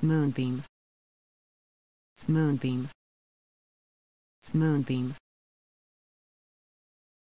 Moonbeam. Moonbeam. Moonbeam.